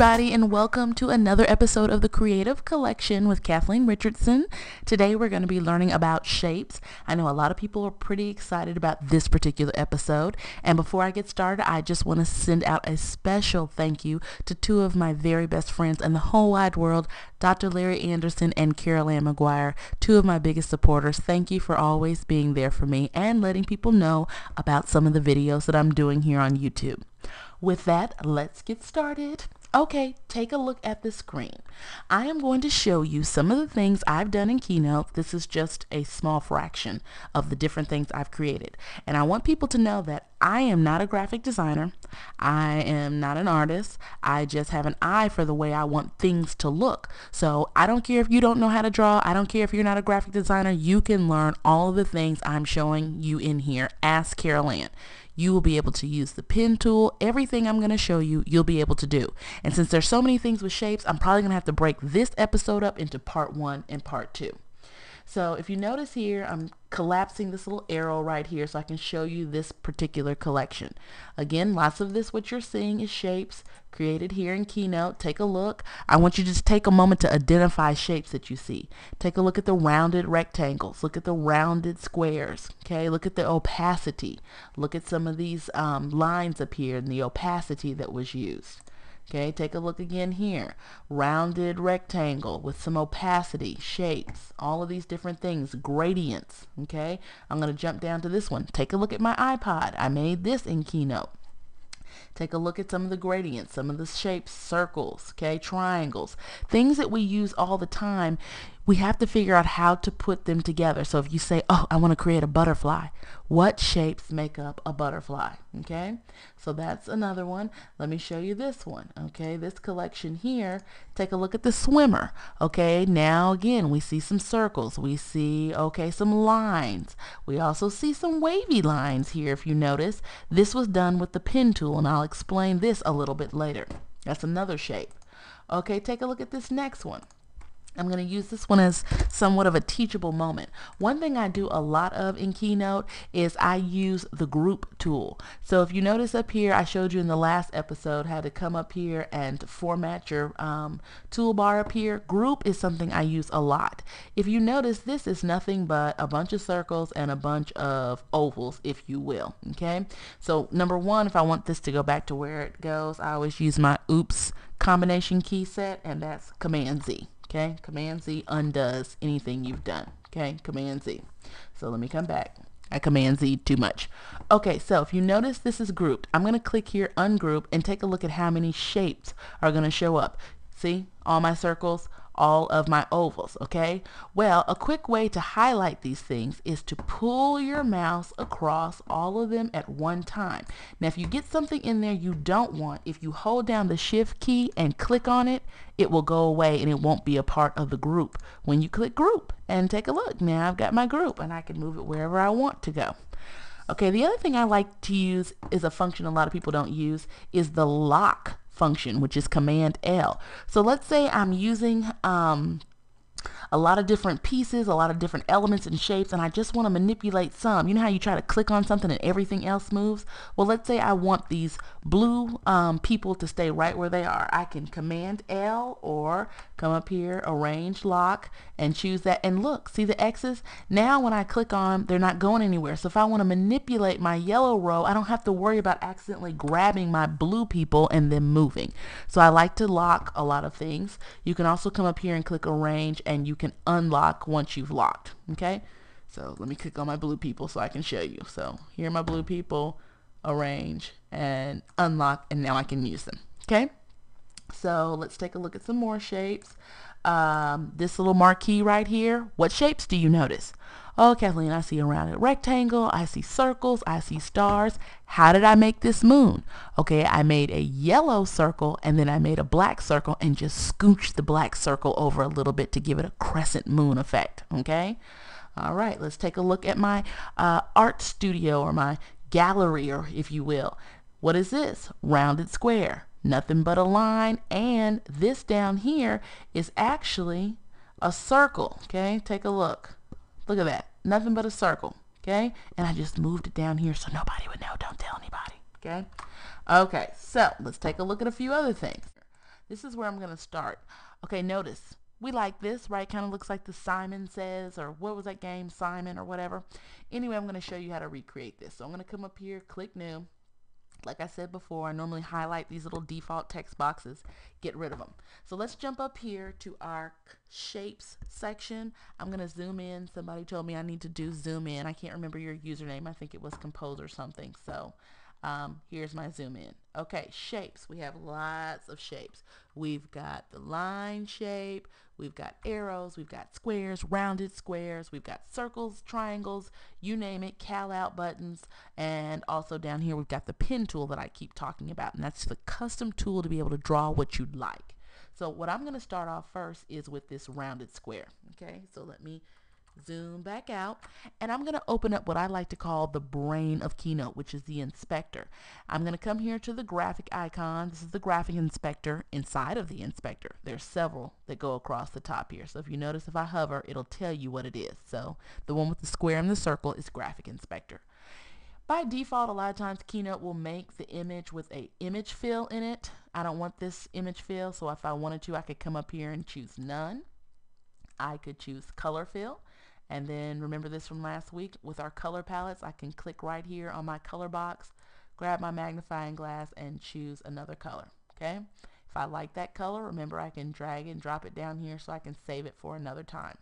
everybody, and welcome to another episode of the Cre8tiv Collection with Cathleen Richardson. Today, we're going to be learning about shapes. I know a lot of people are pretty excited about this particular episode. And before I get started, I just want to send out a special thank you to two of my very best friends in the whole wide world, Dr. Larry Anderson and Carol Ann McGuire, two of my biggest supporters. Thank you for always being there for me and letting people know about some of the videos that I'm doing here on YouTube. With that, let's get started. Okay, take a look at the screen. I am going to show you some of the things I've done in Keynote. This is just a small fraction of the different things I've created. And I want people to know that I am not a graphic designer. I am not an artist. I just have an eye for the way I want things to look. So I don't care if you don't know how to draw. I don't care if you're not a graphic designer. You can learn all of the things I'm showing you in here. Ask Carol Ann you will be able to use the pen tool. Everything I'm going to show you, you'll be able to do. And since there's so many things with shapes, I'm probably going to have to break this episode up into part one and part two. So if you notice here, I'm collapsing this little arrow right here so I can show you this particular collection. Again, lots of this, what you're seeing is shapes created here in Keynote. Take a look. I want you to just take a moment to identify shapes that you see. Take a look at the rounded rectangles. Look at the rounded squares. Okay, look at the opacity. Look at some of these um, lines up here and the opacity that was used. Okay, take a look again here. Rounded rectangle with some opacity, shapes, all of these different things, gradients. Okay, I'm going to jump down to this one. Take a look at my iPod. I made this in Keynote. Take a look at some of the gradients, some of the shapes, circles, okay, triangles, things that we use all the time. We have to figure out how to put them together. So if you say, oh, I want to create a butterfly, what shapes make up a butterfly, okay? So that's another one. Let me show you this one, okay? This collection here, take a look at the swimmer, okay? Now again, we see some circles. We see, okay, some lines. We also see some wavy lines here, if you notice. This was done with the pen tool, and I'll explain this a little bit later. That's another shape. Okay, take a look at this next one. I'm going to use this one as somewhat of a teachable moment. One thing I do a lot of in Keynote is I use the group tool. So if you notice up here, I showed you in the last episode how to come up here and format your um, toolbar up here. Group is something I use a lot. If you notice, this is nothing but a bunch of circles and a bunch of ovals, if you will. Okay. So number one, if I want this to go back to where it goes, I always use my oops combination key set and that's Command Z. Okay, Command Z undoes anything you've done. Okay, Command Z. So let me come back. I Command Z too much. Okay, so if you notice this is grouped, I'm going to click here, ungroup, and take a look at how many shapes are going to show up. See, all my circles, all of my ovals, okay? Well, a quick way to highlight these things is to pull your mouse across all of them at one time. Now, if you get something in there you don't want, if you hold down the shift key and click on it, it will go away and it won't be a part of the group. When you click group and take a look, now I've got my group and I can move it wherever I want to go. Okay, the other thing I like to use is a function a lot of people don't use is the lock function, which is Command L. So let's say I'm using um, a lot of different pieces, a lot of different elements and shapes, and I just want to manipulate some. You know how you try to click on something and everything else moves? Well, let's say I want these blue um, people to stay right where they are. I can Command L or come up here, arrange lock, and choose that. And look, see the X's? Now when I click on they're not going anywhere. So if I want to manipulate my yellow row, I don't have to worry about accidentally grabbing my blue people and then moving. So I like to lock a lot of things. You can also come up here and click arrange and you can unlock once you've locked. Okay, so let me click on my blue people so I can show you. So here are my blue people, arrange and unlock, and now I can use them. Okay, so let's take a look at some more shapes. Um, this little marquee right here, what shapes do you notice? Oh, Cathleen, I see a rounded rectangle. I see circles. I see stars. How did I make this moon? Okay, I made a yellow circle and then I made a black circle and just scooched the black circle over a little bit to give it a crescent moon effect. Okay. All right, let's take a look at my uh, art studio or my gallery, or if you will. What is this? Rounded square. Nothing but a line. And this down here is actually a circle. Okay, take a look. Look at that. Nothing but a circle. Okay? And I just moved it down here so nobody would know. Don't tell anybody. Okay? Okay, so let's take a look at a few other things. This is where I'm going to start. Okay, notice we like this, right? Kind of looks like the Simon Says or what was that game, Simon or whatever. Anyway, I'm going to show you how to recreate this. So I'm going to come up here, click New. Like I said before, I normally highlight these little default text boxes, get rid of them. So let's jump up here to our shapes section. I'm going to zoom in. Somebody told me I need to do zoom in. I can't remember your username. I think it was compose or something. So um, here's my zoom in. Okay, shapes. We have lots of shapes. We've got the line shape, we've got arrows, we've got squares, rounded squares, we've got circles, triangles, you name it, callout buttons, and also down here we've got the pen tool that I keep talking about, and that's the custom tool to be able to draw what you'd like. So what I'm going to start off first is with this rounded square. Okay, so let me zoom back out, and I'm going to open up what I like to call the brain of Keynote, which is the inspector. I'm going to come here to the graphic icon. This is the graphic inspector inside of the inspector. There's several that go across the top here. So if you notice if I hover, it'll tell you what it is. So the one with the square and the circle is graphic inspector. By default, a lot of times Keynote will make the image with a image fill in it. I don't want this image fill, so if I wanted to, I could come up here and choose none. I could choose color fill. And then remember this from last week with our color palettes, I can click right here on my color box, grab my magnifying glass and choose another color. Okay. If I like that color, remember I can drag and drop it down here so I can save it for another time.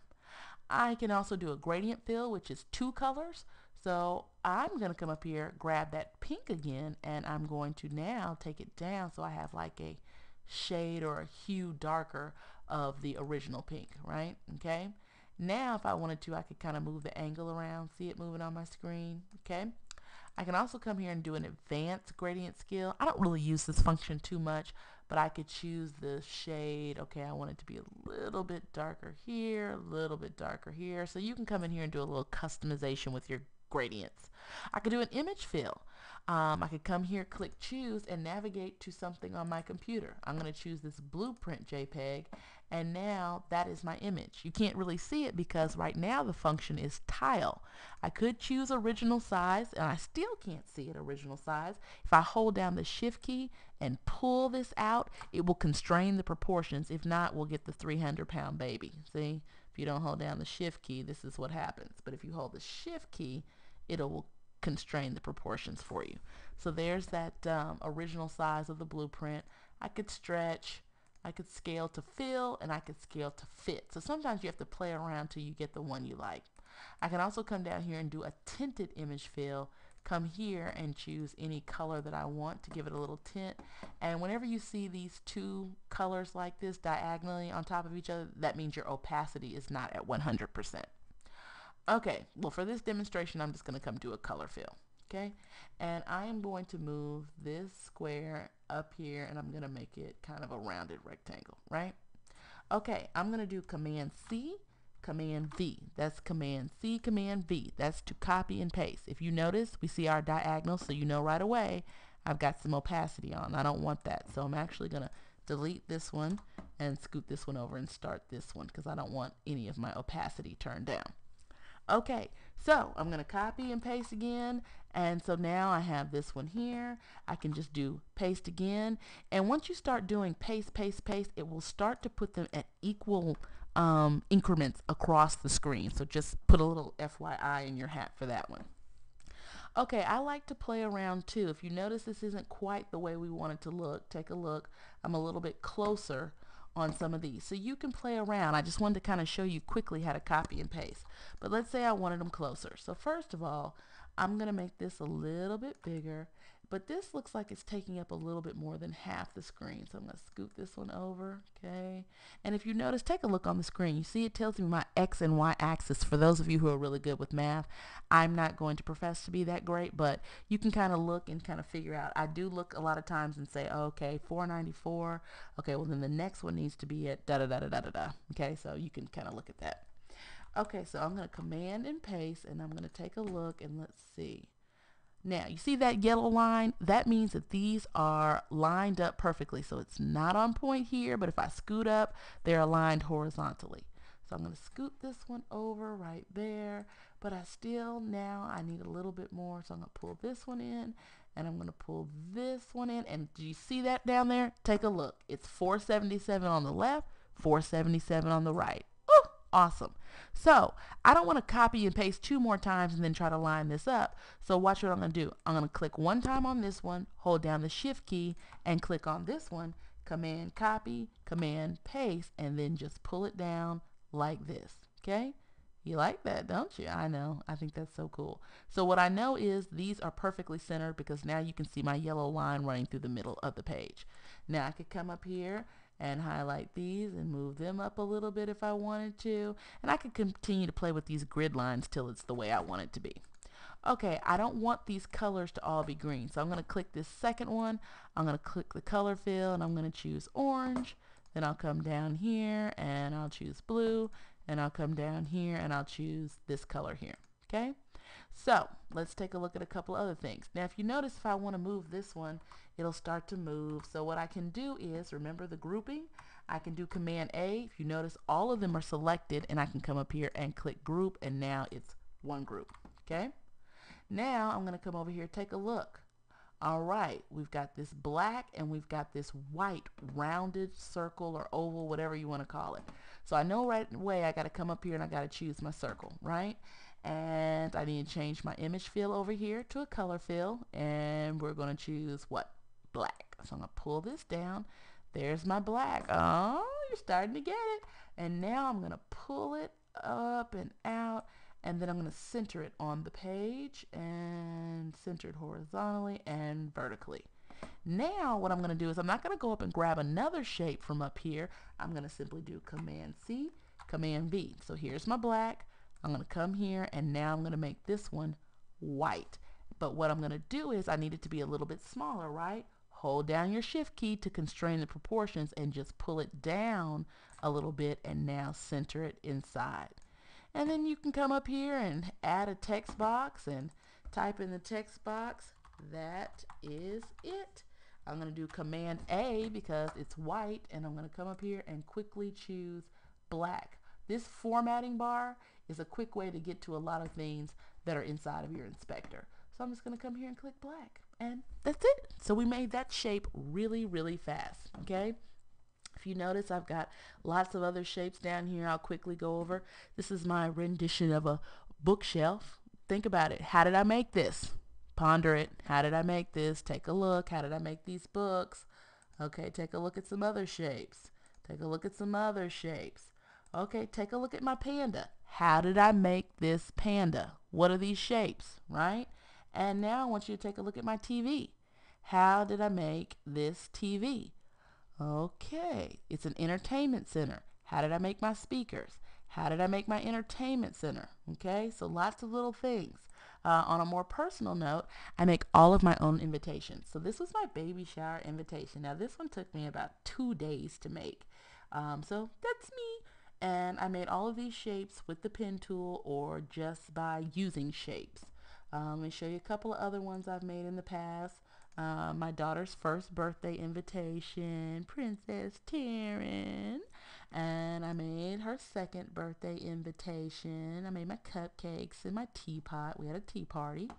I can also do a gradient fill, which is two colors. So I'm going to come up here, grab that pink again, and I'm going to now take it down so I have like a shade or a hue darker of the original pink, right? Okay. Now, if I wanted to, I could kind of move the angle around. See it moving on my screen, okay? I can also come here and do an advanced gradient skill. I don't really use this function too much, but I could choose the shade. Okay, I want it to be a little bit darker here, a little bit darker here. So you can come in here and do a little customization with your gradients. I could do an image fill. Um, I could come here, click choose, and navigate to something on my computer. I'm going to choose this blueprint JPEG, and now that is my image. You can't really see it because right now the function is tile. I could choose original size, and I still can't see it original size. If I hold down the shift key and pull this out, it will constrain the proportions. If not, we'll get the 300 pound baby. See? If you don't hold down the shift key, this is what happens. But if you hold the shift key, it'll constrain the proportions for you. So there's that um, original size of the blueprint. I could stretch, I could scale to fill, and I could scale to fit. So sometimes you have to play around till you get the one you like. I can also come down here and do a tinted image fill come here and choose any color that I want to give it a little tint and whenever you see these two colors like this diagonally on top of each other that means your opacity is not at 100%. Okay, well for this demonstration I'm just going to come do a color fill. Okay, and I am going to move this square up here and I'm going to make it kind of a rounded rectangle, right? Okay, I'm going to do Command C, Command V. That's Command C, Command V. That's to copy and paste. If you notice, we see our diagonal, so you know right away I've got some opacity on. I don't want that, so I'm actually going to delete this one and scoot this one over and start this one because I don't want any of my opacity turned down. Okay, so I'm going to copy and paste again. And so now I have this one here. I can just do paste again. And once you start doing paste, paste, paste, it will start to put them at equal um, increments across the screen. So just put a little FYI in your hat for that one. Okay, I like to play around too. If you notice this isn't quite the way we want it to look, take a look. I'm a little bit closer on some of these. So you can play around. I just wanted to kind of show you quickly how to copy and paste. But let's say I wanted them closer. So first of all, I'm going to make this a little bit bigger but this looks like it's taking up a little bit more than half the screen. So I'm going to scoot this one over, okay? And if you notice, take a look on the screen. You see it tells me my X and Y axis. For those of you who are really good with math, I'm not going to profess to be that great, but you can kind of look and kind of figure out. I do look a lot of times and say, oh, okay, 494. Okay, well then the next one needs to be at da-da-da-da-da-da. Okay, so you can kind of look at that. Okay, so I'm going to command and paste, and I'm going to take a look, and let's see. Now, you see that yellow line? That means that these are lined up perfectly. So it's not on point here, but if I scoot up, they're aligned horizontally. So I'm going to scoot this one over right there, but I still now I need a little bit more. So I'm going to pull this one in and I'm going to pull this one in. And do you see that down there? Take a look. It's 477 on the left, 477 on the right. Awesome. So I don't want to copy and paste two more times and then try to line this up. So watch what I'm going to do. I'm going to click one time on this one, hold down the shift key, and click on this one, command copy, command paste, and then just pull it down like this. Okay? You like that, don't you? I know. I think that's so cool. So what I know is these are perfectly centered because now you can see my yellow line running through the middle of the page. Now I could come up here and highlight these and move them up a little bit if I wanted to. And I could continue to play with these grid lines till it's the way I want it to be. Okay, I don't want these colors to all be green. So I'm going to click this second one. I'm going to click the color fill and I'm going to choose orange. Then I'll come down here and I'll choose blue and I'll come down here and I'll choose this color here. Okay, so let's take a look at a couple other things. Now, if you notice, if I want to move this one, it'll start to move. So what I can do is, remember the grouping? I can do Command A. If you notice, all of them are selected, and I can come up here and click Group, and now it's one group. Okay. Now I'm going to come over here, take a look. All right, we've got this black and we've got this white rounded circle or oval, whatever you want to call it. So I know right away I got to come up here and I got to choose my circle, right? And I need to change my image fill over here to a color fill and we're going to choose what? Black. So I'm going to pull this down. There's my black. Oh, you're starting to get it. And now I'm going to pull it up and out and then I'm going to center it on the page and center it horizontally and vertically. Now what I'm going to do is I'm not going to go up and grab another shape from up here. I'm going to simply do Command C, Command V. So here's my black. I'm going to come here and now I'm going to make this one white. But what I'm going to do is I need it to be a little bit smaller, right? Hold down your shift key to constrain the proportions and just pull it down a little bit and now center it inside. And then you can come up here and add a text box and type in the text box. That is it. I'm going to do Command A because it's white and I'm going to come up here and quickly choose black. This formatting bar is a quick way to get to a lot of things that are inside of your inspector. So I'm just going to come here and click black and that's it. So we made that shape really, really fast. Okay. If you notice, I've got lots of other shapes down here I'll quickly go over. This is my rendition of a bookshelf. Think about it. How did I make this? Ponder it. How did I make this? Take a look. How did I make these books? Okay, take a look at some other shapes. Take a look at some other shapes. Okay, take a look at my panda. How did I make this panda? What are these shapes, right? And now I want you to take a look at my TV. How did I make this TV? Okay, it's an entertainment center. How did I make my speakers? How did I make my entertainment center? Okay, so lots of little things. Uh, on a more personal note, I make all of my own invitations. So this was my baby shower invitation. Now this one took me about two days to make. Um, so that's me. And I made all of these shapes with the pen tool or just by using shapes. Um, me show you a couple of other ones I've made in the past uh, my daughter's first birthday invitation, Princess Taryn. And I made her second birthday invitation. I made my cupcakes and my teapot. We had a tea party.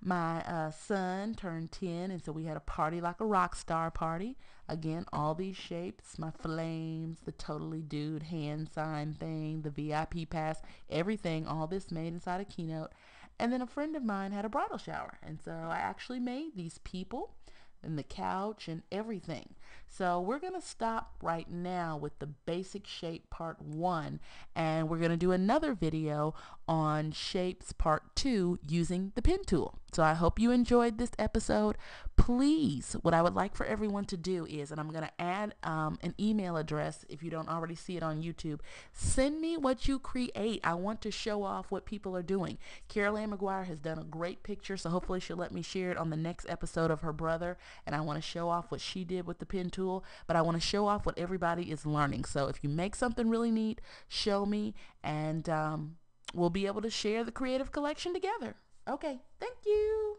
My uh, son turned 10, and so we had a party like a rock star party. Again, all these shapes, my flames, the totally dude hand sign thing, the VIP pass, everything, all this made inside a keynote. And then a friend of mine had a bridal shower. And so I actually made these people and the couch and everything. So we're going to stop right now with the basic shape part one and we're going to do another video on shapes part two using the pen tool. So I hope you enjoyed this episode. Please, what I would like for everyone to do is, and I'm going to add um, an email address if you don't already see it on YouTube, send me what you create. I want to show off what people are doing. Carol Ann McGuire has done a great picture, so hopefully she'll let me share it on the next episode of her brother. And I want to show off what she did with the pen tool, but I want to show off what everybody is learning. So if you make something really neat, show me, and um, we'll be able to share the Cre8tiv Collection together. Okay, thank you.